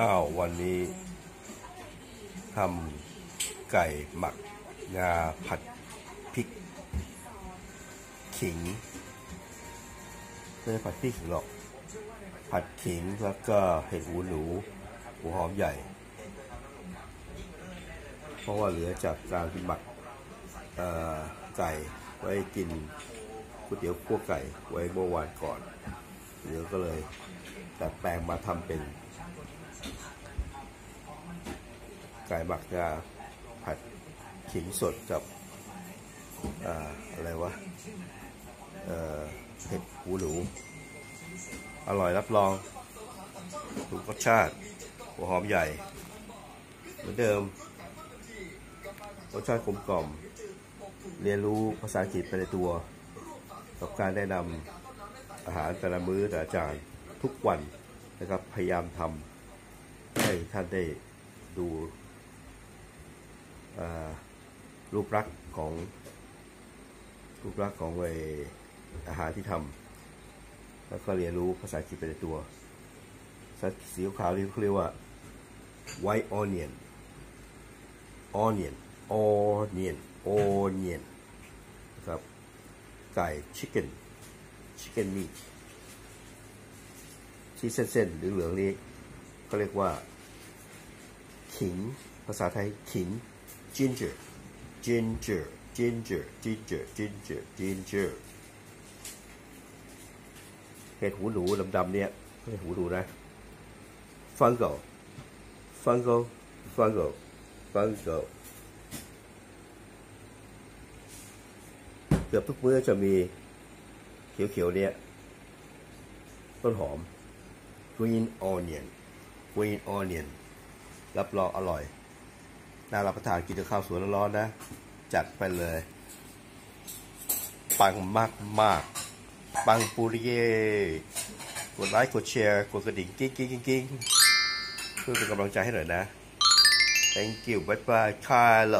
อ้าววันนี้ทำไก่หมักงาผัดพริก ขิงไม่ใช่ผัดพริกหรอก ผัดขิงแล้วก็เห็ดหูหนูหัวหอมใหญ่ เพราะว่าเหลือจากการหมักไก่ไว้กินก๋วยเตี๋ยวคั่วไก่ไว้เมื่อวานก่อนเดี๋ยวก็เลยดัดแปลงมาทำเป็น ไก่หมักงาผัดขิงสดกับอ่าอะไรวะเห็ดหูหนูอร่อยรับรองถูกรสชาติ หัวหอมใหญ่ เหมือนเดิม รสชาติกลมกล่อม เรียนรู้ภาษาอังกฤษไปในตัว กับการแนะนำอาหารแต่ละมื้อแต่ละจานทุกวันนะครับ พยายามทำให้ท่านได้ดู รูปลักษณ์ของรูปลักษณ์ของไออาหารที่ทำแล้วก็เรียนรู้ภาษาอังกฤษไปในตัวสีขาวนี่เขาเรียกว่า white onion onion onion onion นะครับไก่ chicken chicken meat ที่เส้นๆเหลืองๆนี้ก็เรียกว่า ขิง ภาษาไทยขิง ginger ginger ginger ginger ginger ginger เห็ดหูหนูดำๆเนี่ยไม่ใช่หูหนูนะ fungo fungo fungo fungo เกือบทุกมื้อจะมีเขียวๆเนี่ย ต้นหอม green onion green onion รับรองอร่อย น่ารับประทานกินกับข้าวสวยร้อนๆนะ จัดไปเลย ปังมากมากๆปังปูริเย่กดไลค์กดแชร์กดกระดิ่งกิ๊งกิ๊งกิ๊งกิ๊งเพื่อเป็นกำลังใจให้หน่อยนะ thank you bye bye คาร์ล